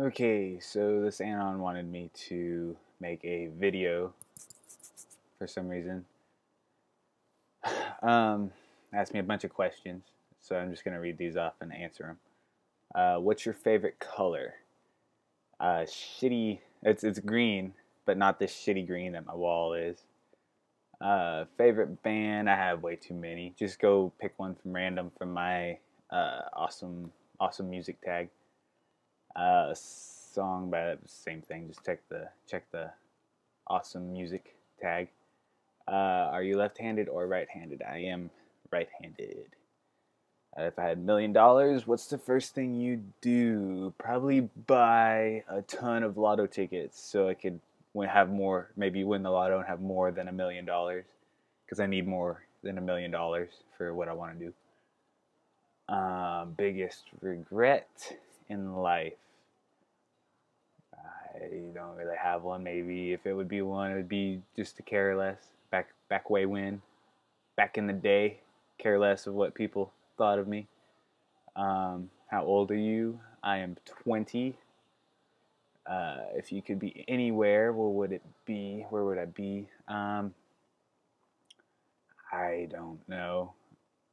Okay, so this Anon wanted me to make a video for some reason. Um, asked me a bunch of questions, so I'm just going to read these off and answer them. Uh, what's your favorite color? Uh, shitty, it's, it's green, but not this shitty green that my wall is. Uh, favorite band, I have way too many. Just go pick one from random from my uh, awesome, awesome music tag uh, song by the same thing. Just check the check the awesome music tag. Uh, are you left-handed or right-handed? I am right-handed. Uh, if I had a million dollars, what's the first thing you do? Probably buy a ton of lotto tickets so I could have more, maybe win the lotto and have more than a million dollars because I need more than a million dollars for what I want to do. Um, biggest regret in life. I don't really have one. Maybe if it would be one, it would be just to care less. Back back way when, back in the day, care less of what people thought of me. Um, how old are you? I am 20. Uh, if you could be anywhere, where would it be? Where would I be? Um, I don't know.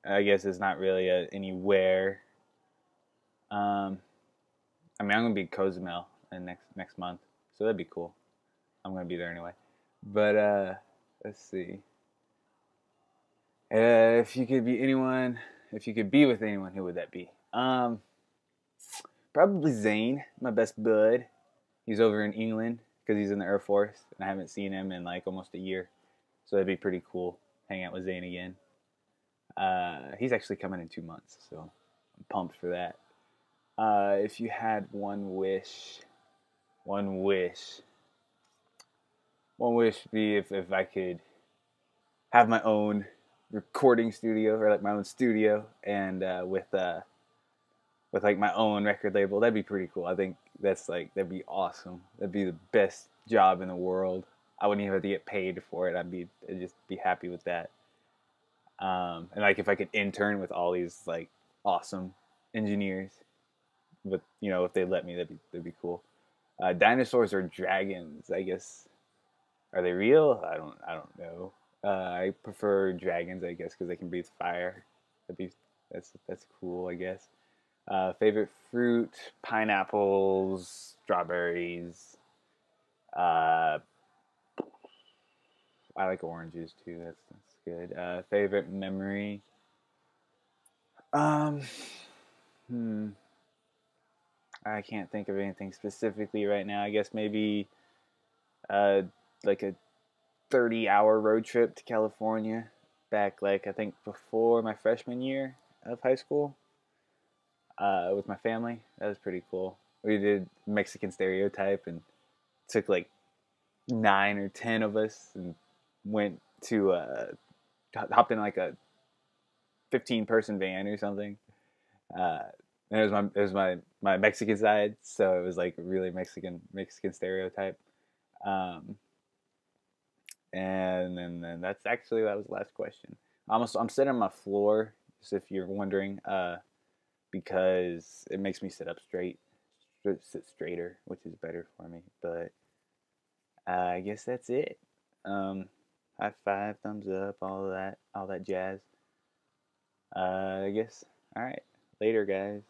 I guess it's not really a, anywhere. Um, I mean, I'm gonna be Cozumel next next month, so that'd be cool. I'm gonna be there anyway. But uh, let's see. Uh, if you could be anyone, if you could be with anyone, who would that be? Um, probably Zane, my best bud. He's over in England because he's in the Air Force, and I haven't seen him in like almost a year. So that'd be pretty cool. Hang out with Zane again. Uh, he's actually coming in two months, so I'm pumped for that. Uh, if you had one wish, one wish, one wish would be if, if I could have my own recording studio or like my own studio and uh, with uh, with like my own record label. That'd be pretty cool. I think that's like that'd be awesome. That'd be the best job in the world. I wouldn't even have to get paid for it. I'd be I'd just be happy with that. Um, and like if I could intern with all these like awesome engineers but you know, if they let me, that'd be that'd be cool. Uh, dinosaurs or dragons? I guess. Are they real? I don't. I don't know. Uh, I prefer dragons, I guess, because they can breathe fire. That'd be that's that's cool, I guess. Uh, favorite fruit: pineapples, strawberries. Uh, I like oranges too. That's that's good. Uh, favorite memory. Um. Hmm. I can't think of anything specifically right now. I guess maybe uh, like a 30 hour road trip to California back, like, I think before my freshman year of high school uh, with my family. That was pretty cool. We did Mexican stereotype and took like nine or ten of us and went to, uh, hopped in like a 15 person van or something. Uh, and it was my it was my my Mexican side, so it was like really Mexican Mexican stereotype. Um, and then, then that's actually that was the last question. I'm I'm sitting on my floor, just if you're wondering, uh, because it makes me sit up straight, sit straighter, which is better for me. But I guess that's it. Um, high five, thumbs up, all that, all that jazz. Uh, I guess. All right, later, guys.